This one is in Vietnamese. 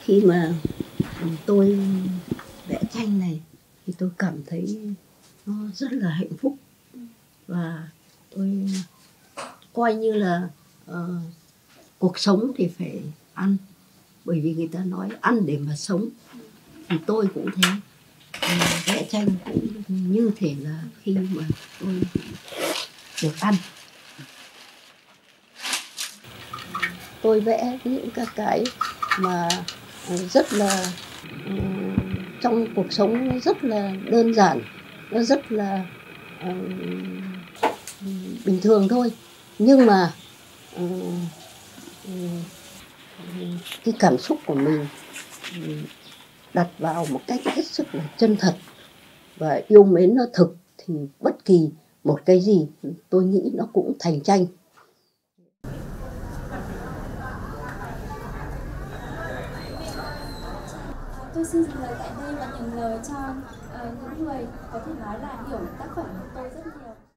khi mà tôi vẽ tranh này thì tôi cảm thấy nó rất là hạnh phúc. Và tôi coi như là uh, cuộc sống thì phải ăn. Bởi vì người ta nói ăn để mà sống. Thì tôi cũng thế. Vẽ tranh cũng như thể là khi mà tôi được ăn. Tôi vẽ những các cái mà ờ, rất là ừ, trong cuộc sống rất là đơn giản nó rất là uh, bình thường thôi. Nhưng mà uh, cái cảm xúc của mình ừ, đặt vào một cách hết sức là chân thật và yêu mến nó thực thì bất kỳ một cái gì tôi nghĩ nó cũng thành tranh. Tôi xin dừng lời tại đây và nhường lời cho uh, những người có thể nói là hiểu tác phẩm của tôi rất nhiều.